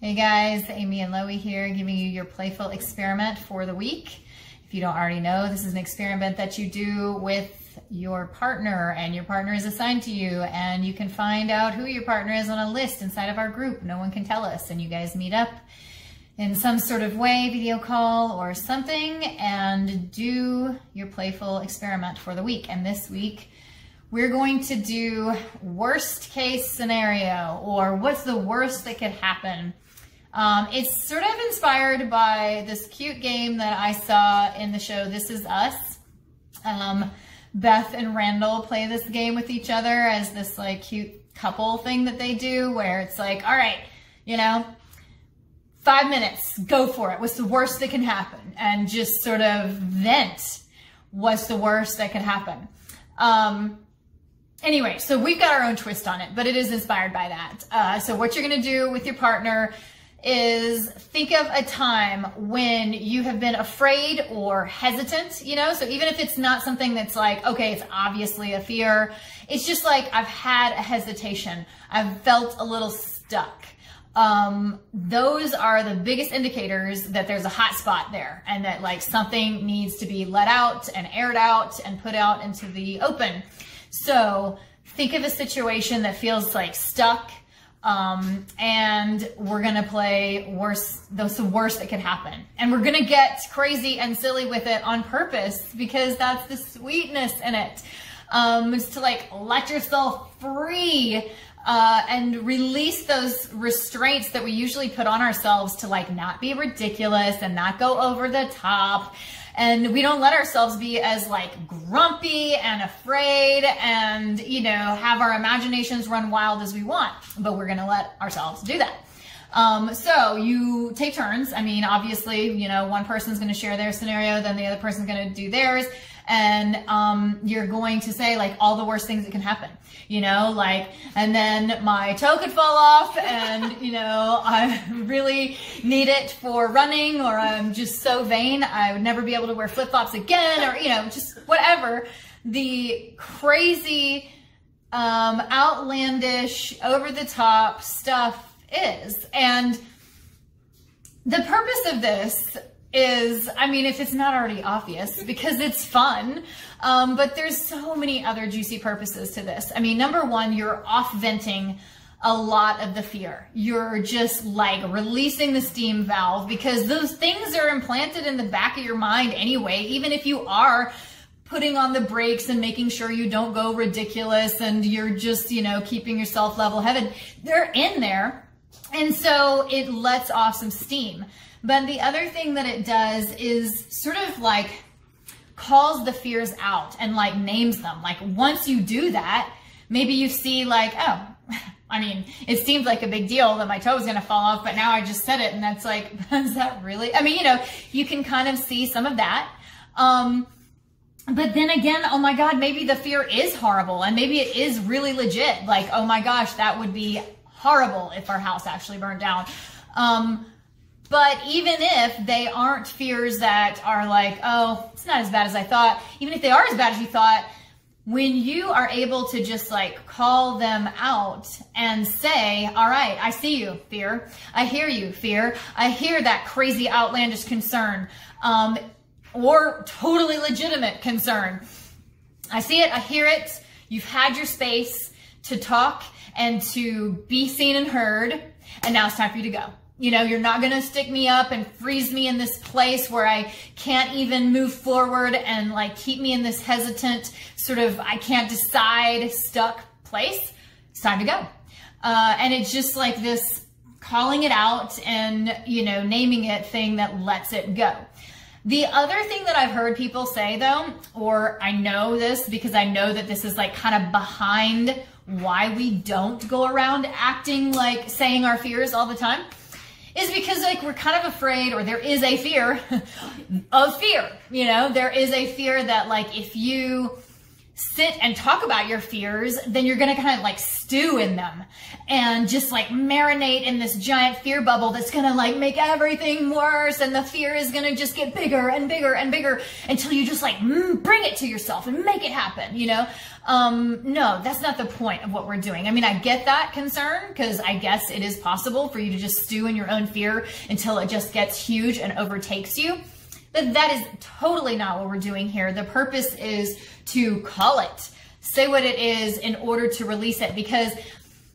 Hey guys, Amy and Loie here giving you your playful experiment for the week. If you don't already know, this is an experiment that you do with your partner and your partner is assigned to you and you can find out who your partner is on a list inside of our group. No one can tell us and you guys meet up in some sort of way, video call or something and do your playful experiment for the week. And this week, we're going to do worst case scenario or what's the worst that could happen um, it's sort of inspired by this cute game that I saw in the show This Is Us. Um, Beth and Randall play this game with each other as this like cute couple thing that they do where it's like, all right, you know, five minutes, go for it. What's the worst that can happen? And just sort of vent what's the worst that could happen. Um, anyway, so we've got our own twist on it, but it is inspired by that. Uh, so what you're going to do with your partner is think of a time when you have been afraid or hesitant, you know? So even if it's not something that's like, okay, it's obviously a fear, it's just like I've had a hesitation. I've felt a little stuck. Um, those are the biggest indicators that there's a hot spot there and that like something needs to be let out and aired out and put out into the open. So think of a situation that feels like stuck um, and we're gonna play worse, the worst that could happen. And we're gonna get crazy and silly with it on purpose because that's the sweetness in it. Um, is to like let yourself free uh, and release those restraints that we usually put on ourselves to like not be ridiculous and not go over the top and we don't let ourselves be as like grumpy and afraid and, you know, have our imaginations run wild as we want, but we're going to let ourselves do that. Um, so you take turns. I mean, obviously, you know, one person's going to share their scenario, then the other person's going to do theirs and um, you're going to say like all the worst things that can happen, you know, like, and then my toe could fall off and, you know, I really need it for running or I'm just so vain, I would never be able to wear flip flops again or, you know, just whatever. The crazy, um, outlandish, over the top stuff is. And the purpose of this is, I mean, if it's not already obvious, because it's fun, um, but there's so many other juicy purposes to this. I mean, number one, you're off venting a lot of the fear. You're just like releasing the steam valve because those things are implanted in the back of your mind anyway, even if you are putting on the brakes and making sure you don't go ridiculous and you're just, you know, keeping yourself level headed. They're in there. And so it lets off some steam. But the other thing that it does is sort of like calls the fears out and like names them. Like once you do that, maybe you see like, oh, I mean, it seems like a big deal that my toe is going to fall off, but now I just said it and that's like, is that really? I mean, you know, you can kind of see some of that. Um, but then again, oh my God, maybe the fear is horrible and maybe it is really legit. Like, oh my gosh, that would be horrible if our house actually burned down. Um, but even if they aren't fears that are like, oh, it's not as bad as I thought, even if they are as bad as you thought, when you are able to just like call them out and say, all right, I see you, fear. I hear you, fear. I hear that crazy outlandish concern um, or totally legitimate concern. I see it, I hear it. You've had your space to talk and to be seen and heard. And now it's time for you to go. You know, you're not going to stick me up and freeze me in this place where I can't even move forward and like keep me in this hesitant sort of, I can't decide stuck place. It's time to go. Uh, and it's just like this calling it out and, you know, naming it thing that lets it go. The other thing that I've heard people say though, or I know this because I know that this is like kind of behind why we don't go around acting like saying our fears all the time is because like we're kind of afraid or there is a fear of fear. You know, there is a fear that like if you sit and talk about your fears, then you're going to kind of like stew in them and just like marinate in this giant fear bubble that's going to like make everything worse. And the fear is going to just get bigger and bigger and bigger until you just like mm, bring it to yourself and make it happen, you know? Um, no, that's not the point of what we're doing. I mean, I get that concern because I guess it is possible for you to just stew in your own fear until it just gets huge and overtakes you. But that is totally not what we're doing here. The purpose is to call it, say what it is in order to release it. Because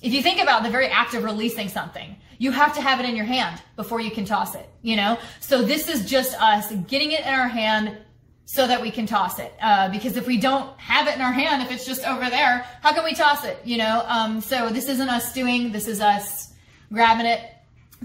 if you think about the very act of releasing something, you have to have it in your hand before you can toss it, you know? So this is just us getting it in our hand so that we can toss it. Uh, because if we don't have it in our hand, if it's just over there, how can we toss it, you know? Um, so this isn't us doing, this is us grabbing it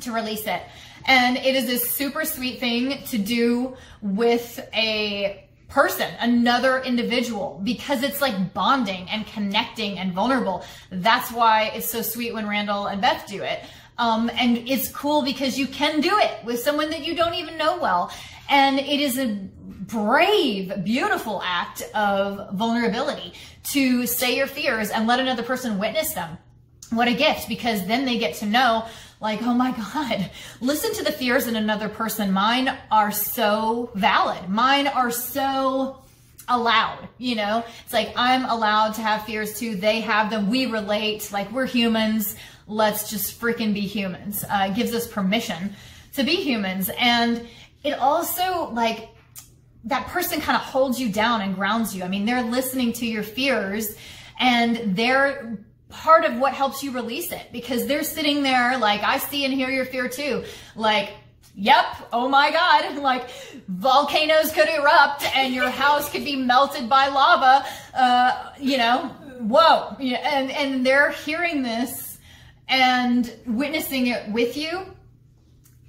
to release it. And it is this super sweet thing to do with a person, another individual, because it's like bonding and connecting and vulnerable. That's why it's so sweet when Randall and Beth do it. Um, and it's cool because you can do it with someone that you don't even know well. And it is a brave, beautiful act of vulnerability to say your fears and let another person witness them. What a gift because then they get to know like, oh my God, listen to the fears in another person. Mine are so valid. Mine are so allowed, you know? It's like, I'm allowed to have fears too. They have them. We relate. Like, we're humans. Let's just freaking be humans. Uh, it gives us permission to be humans. And it also, like, that person kind of holds you down and grounds you. I mean, they're listening to your fears and they're part of what helps you release it because they're sitting there like, I see and hear your fear too. Like, yep, oh my God, like volcanoes could erupt and your house could be melted by lava. Uh, you know, whoa. And, and they're hearing this and witnessing it with you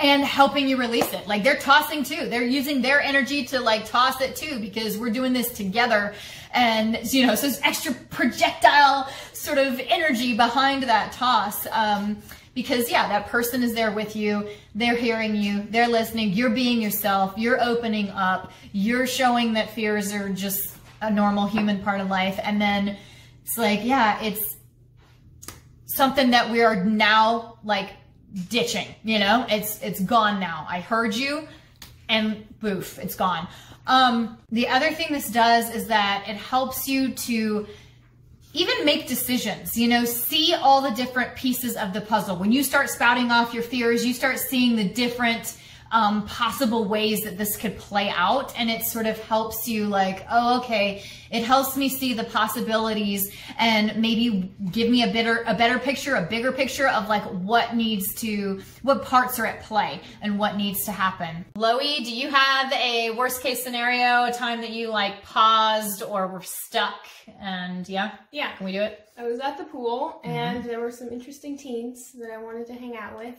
and helping you release it. Like they're tossing too. They're using their energy to like toss it too because we're doing this together. And, you know, so there's extra projectile sort of energy behind that toss. Um, because yeah, that person is there with you. They're hearing you. They're listening. You're being yourself. You're opening up. You're showing that fears are just a normal human part of life. And then it's like, yeah, it's something that we are now like ditching, you know, it's, it's gone now. I heard you and boof, it's gone. Um, the other thing this does is that it helps you to even make decisions, you know, see all the different pieces of the puzzle. When you start spouting off your fears, you start seeing the different um, possible ways that this could play out. And it sort of helps you like, oh, okay, it helps me see the possibilities and maybe give me a better, a better picture, a bigger picture of like what needs to, what parts are at play and what needs to happen. Loie, do you have a worst case scenario, a time that you like paused or were stuck and yeah? Yeah. Can we do it? I was at the pool and mm -hmm. there were some interesting teens that I wanted to hang out with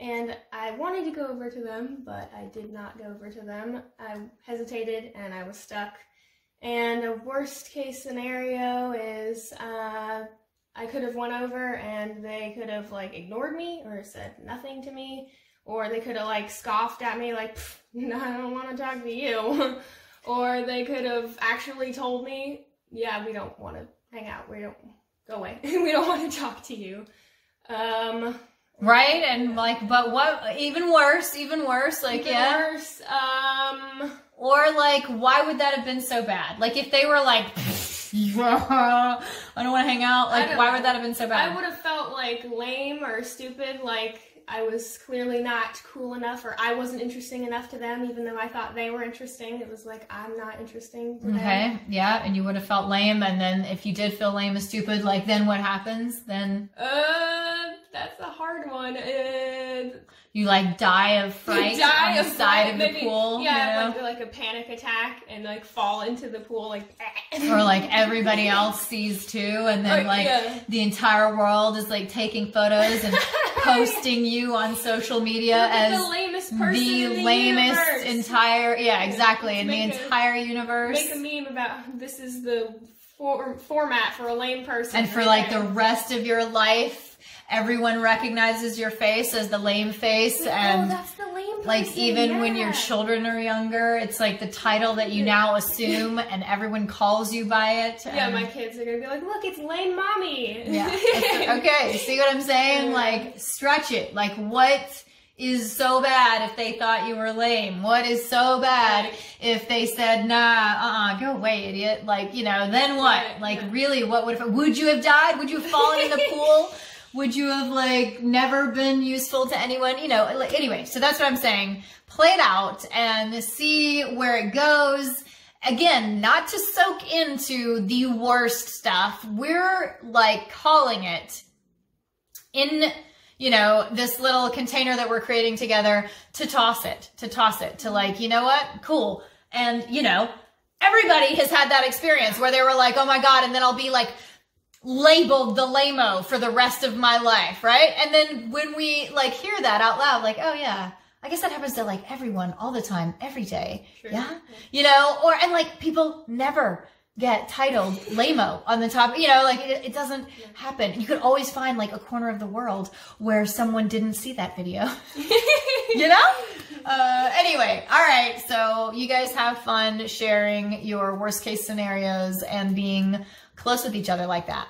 and I wanted to go over to them, but I did not go over to them. I hesitated and I was stuck. And a worst case scenario is uh, I could have went over and they could have like ignored me or said nothing to me, or they could have like scoffed at me like, no, I don't want to talk to you, or they could have actually told me, yeah, we don't want to hang out. We don't go away. we don't want to talk to you. Um, Right? And like, but what, even worse, even worse, like, even yeah. worse, um. Or like, why would that have been so bad? Like, if they were like, I don't want to hang out, like, why would that have been so bad? I would have felt like lame or stupid, like, I was clearly not cool enough or I wasn't interesting enough to them, even though I thought they were interesting. It was like, I'm not interesting Okay, yeah, and you would have felt lame. And then if you did feel lame and stupid, like, then what happens? Then. Uh, that's a hard one. And you like die of fright die on the side of the pool. Yeah, you know? like, like, a panic attack and like fall into the pool like. or like everybody else sees too, and then like yeah. the entire world is like taking photos and posting you on social media as the lamest person the, the lamest universe. entire yeah exactly in the entire universe. Make a meme about this is the for, format for a lame person, and for like the rest of your life everyone recognizes your face as the lame face oh, and that's the lame lame like person, even when your children are younger, it's like the title that you now assume and everyone calls you by it. Yeah, my kids are gonna be like, look, it's lame mommy. Yeah. Okay. See what I'm saying? Like, stretch it. Like, what is so bad if they thought you were lame? What is so bad Right. if they said, nah, uh-uh, go away, idiot? Like, you know, then what? Right, Like, yeah. really, what would, if, would you have died? Would you have fallen in the pool? Would you have, like, never been useful to anyone? You know, anyway, so that's what I'm saying. Play it out and see where it goes again, not to soak into the worst stuff. We're like calling it in, you know, this little container that we're creating together to toss it, to toss it, to like, you know what? Cool. And, you know, everybody has had that experience where they were like, oh my God, and then I'll be like, labeled the lameo for the rest of my life, right? And then when we like hear that out loud, like, oh yeah, I guess that happens to like everyone all the time, every day. True. Yeah. You know, or, and like people never get titled lameo on the top, you know, like it, it doesn't happen. You could always find like a corner of the world where someone didn't see that video, you know? Uh, anyway, all right. So you guys have fun sharing your worst case scenarios and being close with each other like that.